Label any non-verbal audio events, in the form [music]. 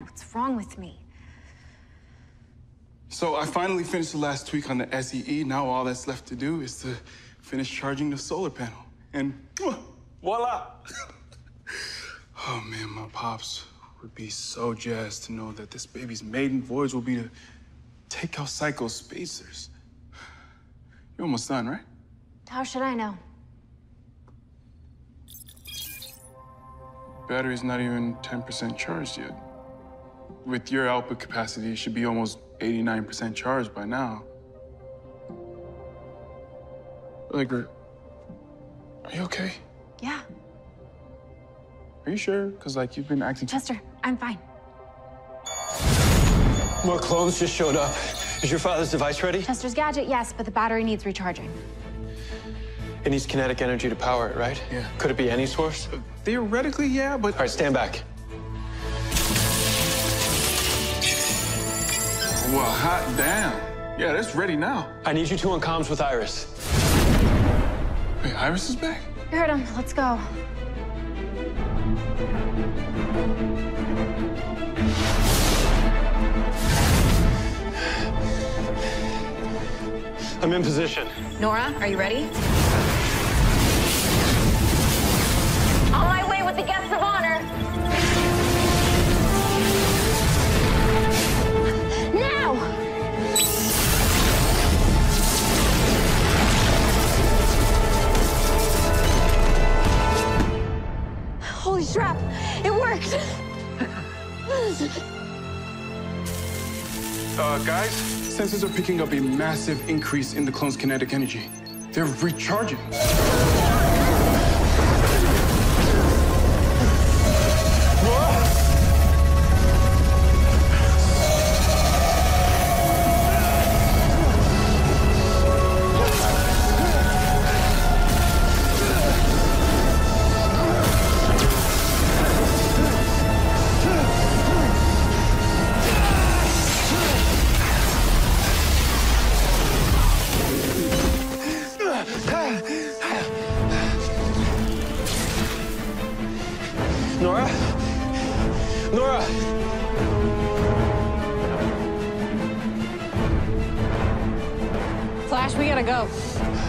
What's wrong with me? So I finally finished the last tweak on the SEE. Now all that's left to do is to finish charging the solar panel. And voila! [laughs] oh man, my pops would be so jazzed to know that this baby's maiden voyage will be to take out Psycho spacers. You're almost done, right? How should I know? Battery's not even 10% charged yet. With your output capacity, it should be almost 89% charged by now. Like, are you okay? Yeah. Are you sure? Because, like, you've been acting... Chester, I'm fine. More clones just showed up. Is your father's device ready? Chester's gadget, yes, but the battery needs recharging. It needs kinetic energy to power it, right? Yeah. Could it be any source? Uh, theoretically, yeah, but... All right, stand back. Well, hot damn. Yeah, that's ready now. I need you two on comms with Iris. Wait, Iris is back? You heard him. Let's go. I'm in position. Nora, are you ready? Holy crap! It worked! Uh, guys, sensors are picking up a massive increase in the clone's kinetic energy. They're recharging. Nora? Nora! Flash, we gotta go.